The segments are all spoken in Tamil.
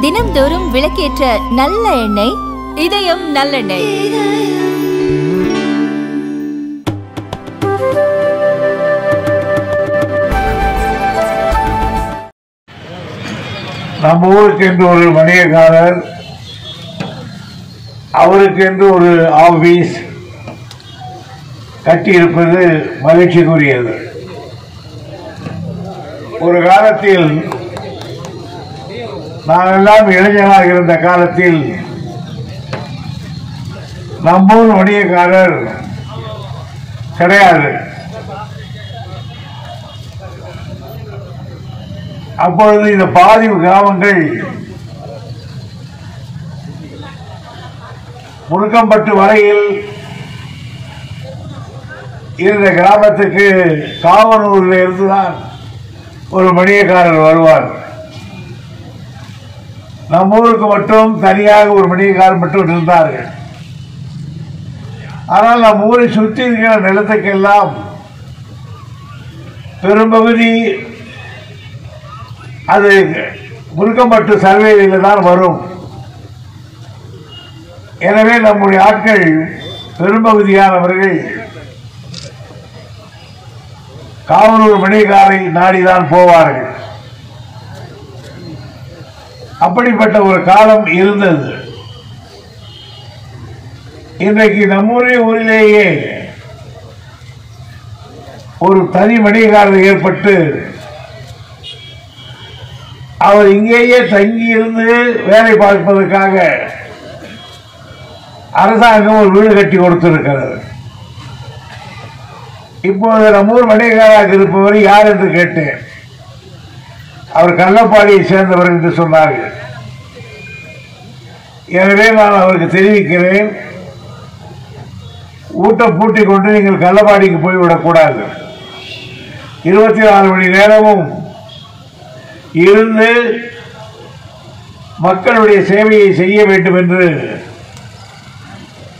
தினம்தோறும் விளக்கேற்ற நல்ல எண்ணெய் இதயம் நல்லெண்ணெய். நம்ம ஊருக்கு என்று ஒரு வணிகக்காரர் அவருக்கு என்று ஒரு ஆபீஸ் கட்டியிருப்பது மகிழ்ச்சிக்குரியது. ஒரு காலத்தில் நாங்கெல்லாம் இளைஞராக இருந்த காலத்தில் நம்மூர் வணிகக்காரர் கிடையாது. அப்பொழுது இந்த பாதி கிராமங்கள் முருக்கம்பட்டு வரையில் இருந்த கிராமத்துக்கு காவலூரில் இருந்துதான் ஒரு மணியக்காரர் வருவார். நம்ம ஊருக்கு மட்டும் தனியாக ஒரு மணிகார் மட்டும் இருந்தார்கள் ஆனால் நம்ம ஊரை சுற்றி இருக்கிற நிலத்துக்கெல்லாம் பெரும்பகுதி அது முருக்கம்பட்டு சர்வேயில் தான் வரும். எனவே நம்முடைய ஆட்கள் பெரும்பகுதியானவர்கள் காவலூர் மணிகாரை நாடிதான் போவார்கள். அப்படிப்பட்ட ஒரு காலம் இருந்தது. இன்றைக்கு நம்முடைய ஊரிலேயே ஒரு தனி மணிகாரர் ஏற்பட்டு அவர் இங்கேயே தங்கி இருந்து வேலை பார்ப்பதற்காக அரசாங்கம் ஒரு வீடு கட்டி கொடுத்திருக்கிறது. இப்போது நம்மூர் வணிகராக இருப்பவர் யார் என்று கேட்டேன். அவர் கள்ளப்பாடியை சேர்ந்தவர் என்று சொன்னார்கள். எனவே நான் அவருக்கு தெரிவிக்கிறேன் ஊட்டம் பூட்டிக் கொண்டு நீங்கள் கள்ளப்பாடிக்கு போய்விடக்கூடாது இருபத்தி நாலு மணி நேரமும் இருந்து மக்களுடைய சேவையை செய்ய வேண்டும் என்று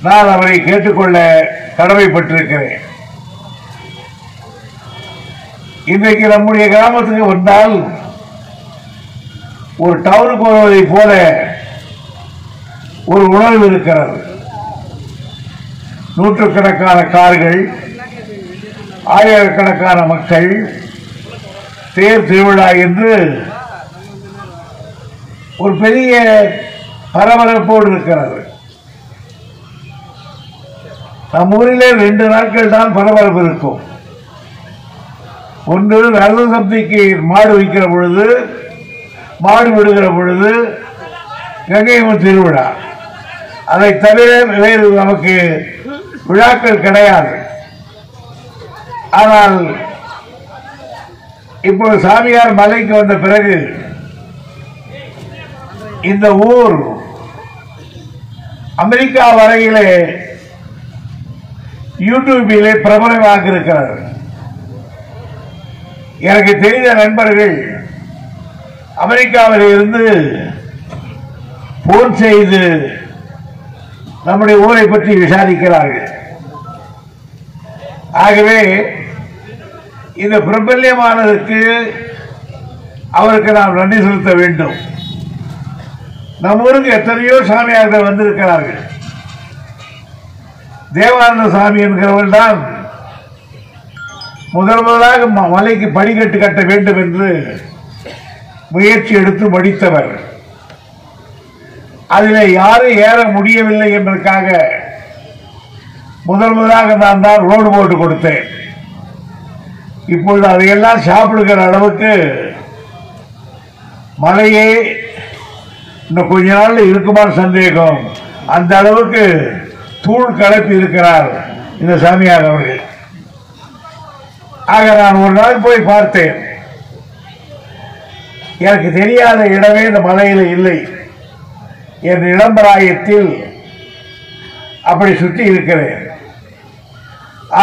நான் அவரை கேட்டுக்கொள்ள கடமைப்பட்டிருக்கிறேன். இன்றைக்கு நம்முடைய கிராமத்துக்கு வந்தால் ஒரு டவுனுக்கு வருவதைப் போல ஒரு உணர்வு இருக்கிறது. நூற்றுக்கணக்கான கார்கள் ஆயிரக்கணக்கான மக்கள் தேர் திருவிழா என்று ஒரு பெரிய பரபரப்போடு இருக்கிறது. நம் ஊரிலே ரெண்டு நாட்கள் தான் பரபரப்பு இருக்கும். ஒன்று நல்ல சப்திக்கு மாடு வைக்கிற பொழுது மாடு விடுகிற பொழுது கங்கையம்மன் திருவிழா. அதை தவிர வேறு நமக்கு விழாக்கள் கிடையாது. ஆனால் இப்போது சாமியார் மலைக்கு வந்த பிறகு இந்த ஊர் அமெரிக்கா வரையிலே யூடியூபிலே பிரபலமாக இருக்கிறார் எனக்கு தெரிந்த நண்பர்கள் அமெரிக்காவில் இருந்து போன் செய்து நம்முடைய ஊரை பற்றி விசாரிக்கிறார்கள். ஆகவே இந்த பிரபல்யமானதற்கு அவருக்கு நாம் நன்றி செலுத்த வேண்டும். நம்ம ஊருக்கு எத்தனையோ சாமியார்கள் வந்திருக்கிறார்கள். தேவானந்த சாமி என்கிறவர்கள் தான் முதல் முதலாக ம- மலைக்கு படிக்கட்டு கட்ட வேண்டும் என்று முயற்சி எடுத்து முடித்தவர். அதில் யாரும் ஏற முடியவில்லை என்பதற்காக முதல் முதலாக நான் தான் ரோடு போட்டு கொடுத்தேன். இப்பொழுது அதையெல்லாம் சாப்பிடுகிற அளவுக்கு மலையே இன்னும் கொஞ்ச நாளில் இருக்குமான்னு சந்தேகம். அந்த அளவுக்கு தூள் கலப்பி இருக்கிறார் இந்த சாமியார் அவர்கள். ஆக நான் ஒரு நாள் போய் பார்த்தேன். எனக்கு தெரியாத இடமே இந்த மலையில் இல்லை. என் இளம்பராயத்தில் அப்படி சுற்றி இருக்கிறேன்.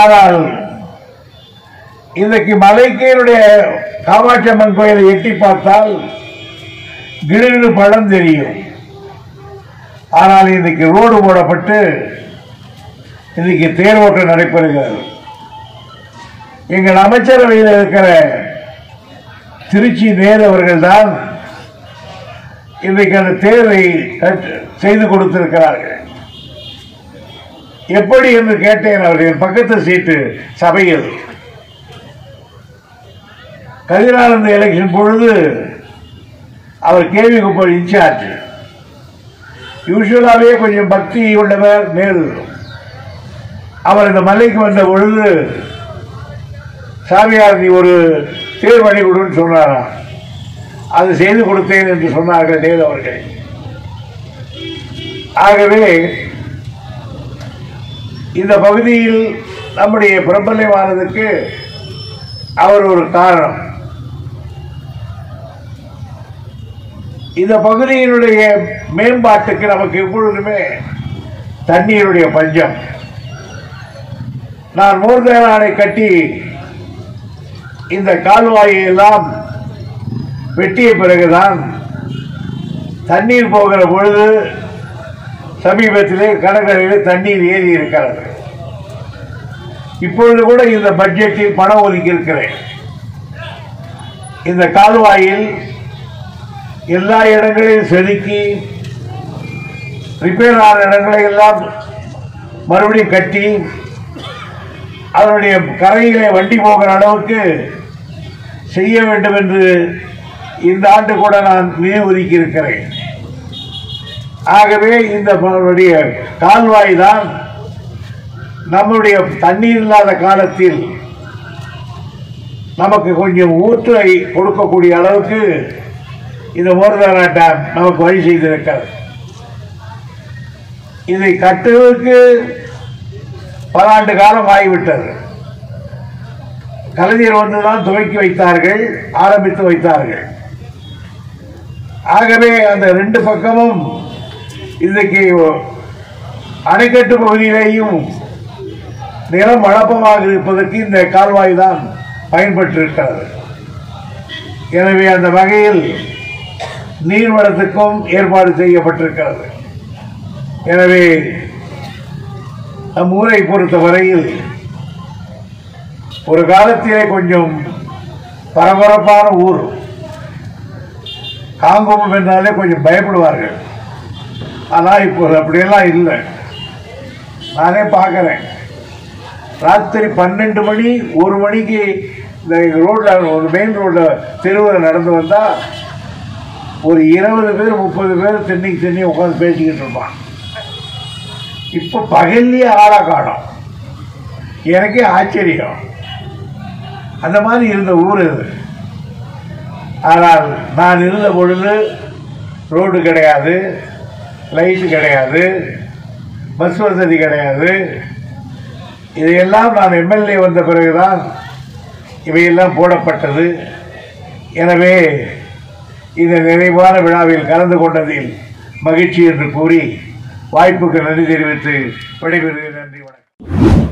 ஆனால் இன்றைக்கு மலைக்கேனுடைய காமாட்சி அம்மன் கோயிலை எட்டி பார்த்தால் கிடுகிடு பழம் தெரியும். ஆனால் இன்றைக்கு ரோடு போடப்பட்டு இன்னைக்கு தேரோட்டம் நடைபெறுகிறது. எங்கள் அமைச்சரவையில் இருக்கிற திருச்சி நேரவர்கள் அவர்கள்தான் இன்றைக்கு அந்த தேர்வை செய்து கொடுத்திருக்கிறார்கள். எப்படி என்று கேட்டேன் அவர்கள் பக்கத்து சீட்டு சபையில். கதிரானந்த எலெக்ஷன் பொழுது அவர் கேவி குப்பல் இன்சார்ஜ். யூஸ்வலாகவே கொஞ்சம் பக்தி உள்ளவர் மேல். அவர் இந்த மலைக்கு வந்த பொழுது சாமியார் நீ ஒரு தேர்வணி கொடுன்னு சொன்னாராம் அது செய்து கொடுத்தேன் என்று சொன்னார்கள் நேரு அவர்கள். ஆகவே இந்த பகுதியில் நம்முடைய பிரபல்யமானதுக்கு அவர் ஒரு காரணம். இந்த பகுதியினுடைய மேம்பாட்டுக்கு நமக்கு எப்பொழுதுமே தண்ணீருடைய பஞ்சம். நான் மோர்தேனானை கட்டி இந்த கால்வாயை எல்லாம் வெட்டிய பிறகுதான் தண்ணீர் போகிற பொழுது சமீபத்திலே கடற்கரையில் தண்ணீர் ஏறி இருக்கிறது. இப்பொழுது கூட இந்த பட்ஜெட்டில் பணம் ஒதுக்கி இருக்கிறேன். இந்த கால்வாயில் எல்லா இடங்களையும் செதுக்கி ரிப்பேர் ஆன இடங்களை எல்லாம் மறுபடியும் கட்டி அதனுடைய கரையிலே வண்டி போகிற அளவுக்கு செய்ய வேண்டும் என்று இந்த ஆண்டு கூட நான் நிதி இருக்கிறேன் ஆகவே இந்த கால்வாய் தான் நம்முடைய தண்ணீர் இல்லாத காலத்தில் நமக்கு கொஞ்சம் ஊற்றை கொடுக்கக்கூடிய அளவுக்கு இந்த மோர்தானா டேம் நமக்கு வழி செய்திருக்கிறது. இதை கட்டுவதற்கு பல ஆண்டு காலம் ஆகிவிட்டது. கலைஞர் வந்துதான் துவக்கி வைத்தார்கள் ஆரம்பித்து வைத்தார்கள். ஆகவே அந்த ரெண்டு பக்கமும் இன்றைக்கு அணைக்கட்டு பகுதியிலேயும் நிலம் வளப்பமாக இருப்பதற்கு இந்த கால்வாய் தான் பயன்பட்டிருக்கிறது. எனவே அந்த வகையில் நீர்வளத்துக்கும் ஏற்பாடு செய்யப்பட்டிருக்கிறது. எனவே நம் ஊரை பொறுத்த வரையில் ஒரு காலத்திலே கொஞ்சம் பரபரப்பான ஊர். காங்கோபம் என்றாலே கொஞ்சம் பயப்படுவார்கள். ஆனால் இப்போது அப்படியெல்லாம் இல்லை. நானே பார்க்குறேன். ராத்திரி பன்னெண்டு மணி ஒரு மணிக்கு இந்த ரோட்டில் ஒரு மெயின் ரோட்டில் தெருவில் நடந்து வந்தால் ஒரு இருபது பேர் முப்பது பேர் தென்னைக்கு தென்னி உட்காந்து பேசிக்கிட்டு இருப்பான் இப்போ பகல்லையே ஆளா காணும் எனக்கே ஆச்சரியம். அந்த மாதிரி இருந்த ஊர் இது. ஆனால் நான் இருந்த பொழுது ரோடு கிடையாது லைட்டு கிடையாது பஸ் வசதி கிடையாது. இதையெல்லாம் நான் எம்எல்ஏ வந்த பிறகுதான் இவையெல்லாம் போடப்பட்டது. எனவே இந்த நிறைவான விழாவில் கலந்து கொண்டதில் மகிழ்ச்சி என்று கூறி வாய்ப்புக்கு நன்றி தெரிவித்து விடைபெறுகிறேன். நன்றி வணக்கம்.